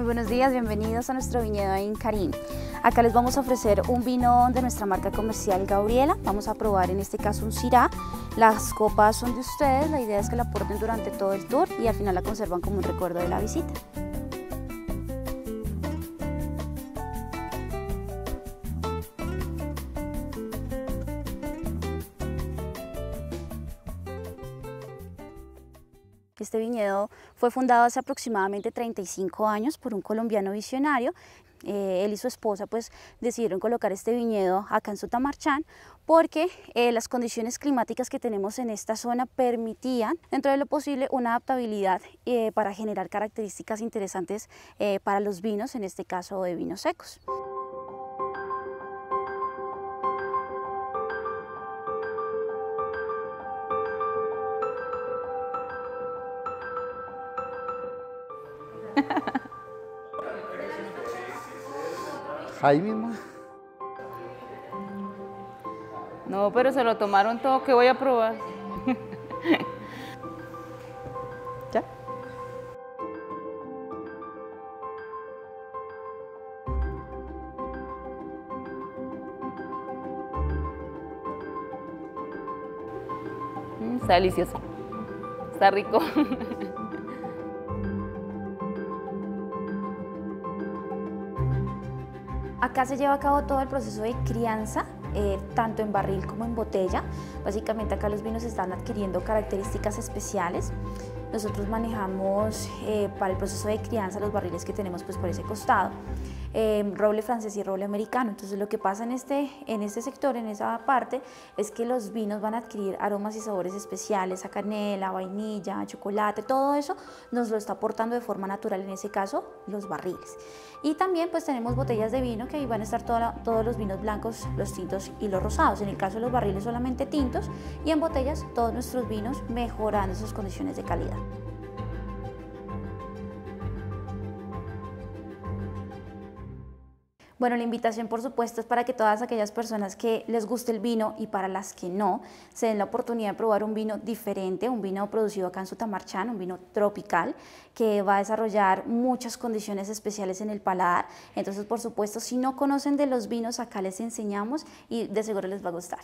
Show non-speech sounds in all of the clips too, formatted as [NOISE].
Muy buenos días, bienvenidos a nuestro viñedo en Karim. Acá les vamos a ofrecer un vino de nuestra marca comercial Gabriela. Vamos a probar en este caso un Syrah. Las copas son de ustedes, la idea es que la aporten durante todo el tour y al final la conservan como un recuerdo de la visita. Este viñedo fue fundado hace aproximadamente 35 años por un colombiano visionario. Eh, él y su esposa pues decidieron colocar este viñedo acá en Sutamarchán porque eh, las condiciones climáticas que tenemos en esta zona permitían dentro de lo posible una adaptabilidad eh, para generar características interesantes para los vinos, en este caso de vinos secos. Jaime, No, pero se lo tomaron todo, que voy a probar. [LAUGHS] ¿Ya? Mm, está delicioso. Está rico. [LAUGHS] Acá se lleva a cabo todo el proceso de crianza, eh, tanto en barril como en botella. Básicamente acá los vinos están adquiriendo características especiales. Nosotros manejamos eh, para el proceso de crianza los barriles que tenemos pues, por ese costado. Em, roble francés y roble americano. Entonces lo que pasa en este, en este sector, en esa parte, es que los vinos van a adquirir aromas y sabores especiales, a canela, vainilla, chocolate, todo eso nos lo está aportando de forma natural, en ese caso, los barriles. Y también pues tenemos botellas de vino que ahí van a estar todos los vinos blancos, los tintos y los rosados. En el caso de los barriles solamente tintos y en botellas todos nuestros vinos mejorando sus condiciones de calidad. Bueno, la invitación por supuesto es para que todas aquellas personas que les guste el vino y para las que no, se den la oportunidad de probar un vino diferente, un vino producido acá en Sutamarchán, un vino tropical, que va a desarrollar muchas condiciones especiales en el paladar. Entonces, por supuesto, si no conocen de los vinos, acá les enseñamos y de seguro les va a gustar.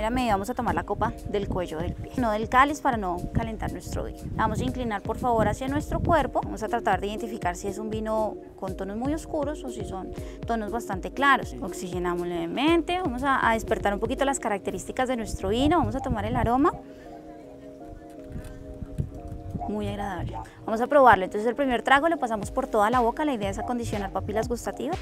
Primera medida vamos a tomar la copa del cuello del pie, no del cáliz para no calentar nuestro vino. Vamos a inclinar por favor hacia nuestro cuerpo, vamos a tratar de identificar si es un vino con tonos muy oscuros o si son tonos bastante claros. Oxigenamos levemente, vamos a, a despertar un poquito las características de nuestro vino, vamos a tomar el aroma muy agradable. Vamos a probarlo. Entonces el primer trago lo pasamos por toda la boca. La idea es acondicionar papilas gustativas.